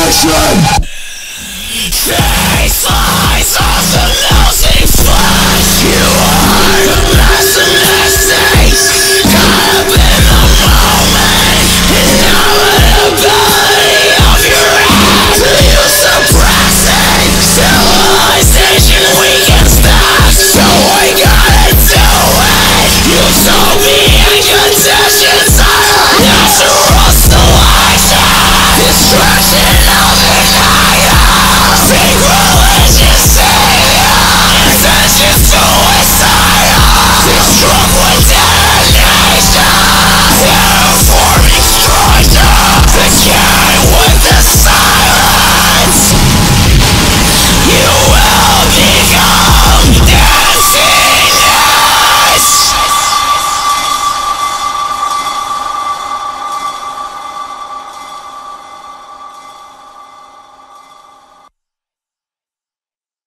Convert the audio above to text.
Addiction